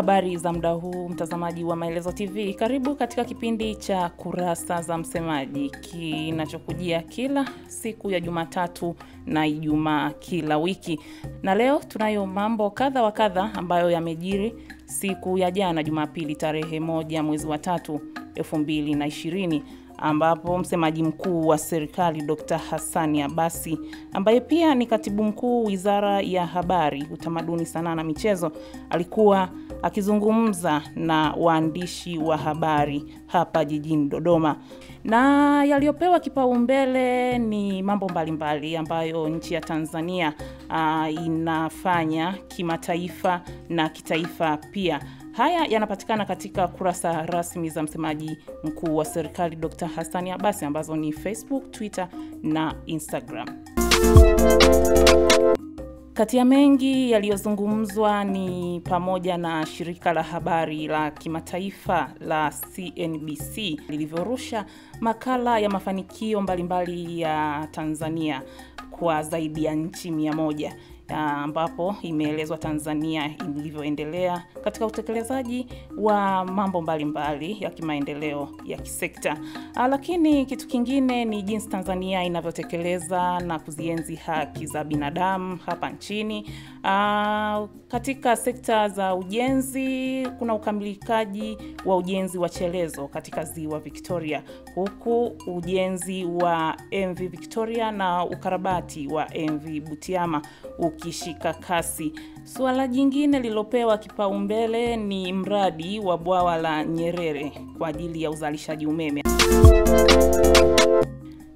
Habari za muda huu, mtazamaji wa Maelezo TV, karibu katika kipindi cha Kurasa za Msemaji. Kinachokujia kila siku ya Jumatatu na Ijumaa kila wiki, na leo tunayo mambo kadha wa kadha ambayo yamejiri siku ya jana Jumapili tarehe moja mwezi wa tatu elfu mbili na ishirini ambapo msemaji mkuu wa serikali Dr. Hassani Abasi ambaye pia ni katibu mkuu Wizara ya Habari, Utamaduni, Sanaa na Michezo alikuwa akizungumza na waandishi wa habari hapa jijini Dodoma, na yaliyopewa kipaumbele ni mambo mbalimbali mbali ambayo nchi ya Tanzania uh, inafanya kimataifa na kitaifa pia. Haya yanapatikana katika kurasa rasmi za msemaji mkuu wa serikali Dr. Hassani Abasi ambazo ni Facebook, Twitter na Instagram. Kati ya mengi yaliyozungumzwa ni pamoja na shirika la habari la kimataifa la CNBC lilivyorusha makala ya mafanikio mbalimbali mbali ya Tanzania kwa zaidi ya nchi mia moja ambapo imeelezwa Tanzania ilivyoendelea katika utekelezaji wa mambo mbalimbali mbali ya kimaendeleo ya kisekta. Lakini kitu kingine ni jinsi Tanzania inavyotekeleza na kuzienzi haki za binadamu hapa nchini. A, katika sekta za ujenzi kuna ukamilikaji wa ujenzi wa chelezo katika ziwa Victoria, huku ujenzi wa MV Victoria na ukarabati wa MV Butiama ukishika kasi. Suala jingine lililopewa kipaumbele ni mradi wa bwawa la Nyerere kwa ajili ya uzalishaji umeme.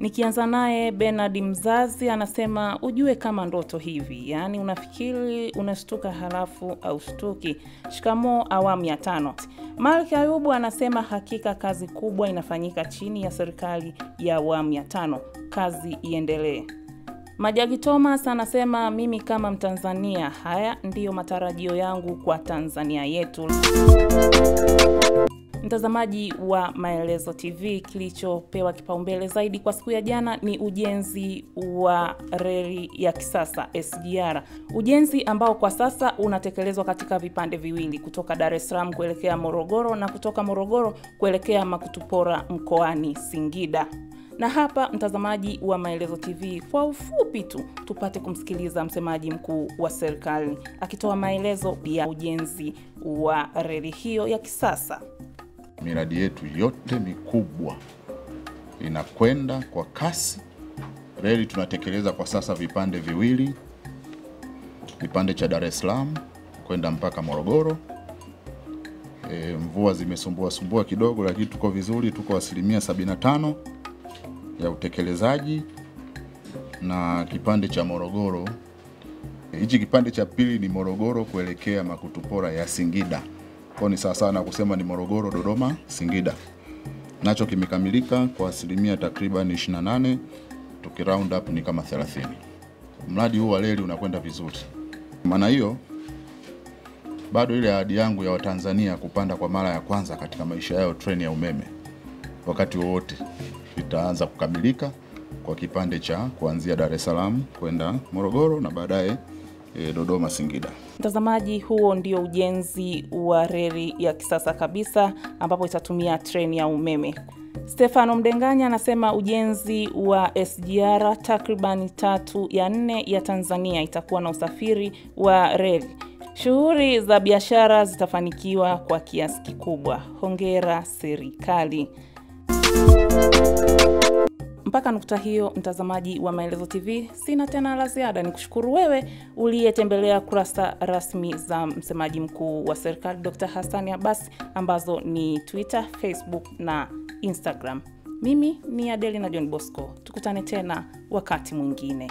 Nikianza naye Bernard Mzazi anasema ujue kama ndoto hivi, yaani unafikiri unashtuka halafu au shtuki. Shikamoo awamu ya tano. Malk Ayubu anasema hakika kazi kubwa inafanyika chini ya serikali ya awamu ya tano, kazi iendelee. Majagi Thomas anasema mimi kama Mtanzania, haya ndiyo matarajio yangu kwa Tanzania yetu. Mtazamaji wa Maelezo TV, kilichopewa kipaumbele zaidi kwa siku ya jana ni ujenzi wa reli ya kisasa SGR, ujenzi ambao kwa sasa unatekelezwa katika vipande viwili, kutoka Dar es Salaam kuelekea Morogoro na kutoka Morogoro kuelekea Makutupora mkoani Singida. Na hapa mtazamaji wa Maelezo TV, kwa ufupi tu tupate kumsikiliza msemaji mkuu wa serikali akitoa maelezo ya ujenzi wa reli hiyo ya kisasa. Miradi yetu yote mikubwa inakwenda kwa kasi. Reli tunatekeleza kwa sasa vipande viwili, kipande cha Dar es Salaam kwenda mpaka Morogoro. E, mvua zimesumbuasumbua kidogo, lakini tuko vizuri, tuko asilimia 75 ya utekelezaji. Na kipande cha Morogoro, hichi kipande cha pili ni Morogoro kuelekea Makutupora ya Singida kwa ni sawa sawa na kusema ni Morogoro, Dodoma, Singida. Nacho kimekamilika kwa asilimia takriban 28, tuki round up ni kama 30. Mradi huu wa reli unakwenda vizuri. Maana hiyo bado ile ahadi yangu ya Watanzania kupanda kwa mara ya kwanza katika maisha yao treni ya umeme wakati wowote itaanza kukamilika kwa kipande cha kuanzia Dar es Salaam kwenda Morogoro na baadaye E, Dodoma Singida. Mtazamaji, huo ndio ujenzi wa reli ya kisasa kabisa ambapo itatumia treni ya umeme. Stefano Mdenganya anasema ujenzi wa SGR takribani tatu ya nne ya Tanzania itakuwa na usafiri wa reli. Shughuli za biashara zitafanikiwa kwa kiasi kikubwa. Hongera serikali. Mpaka nukta hiyo, mtazamaji wa Maelezo TV, sina tena la ziada. Ni kushukuru wewe uliyetembelea kurasa rasmi za msemaji mkuu wa serikali Dr. Hassani Abbas ambazo ni Twitter, Facebook na Instagram. Mimi ni Adeli na John Bosco, tukutane tena wakati mwingine.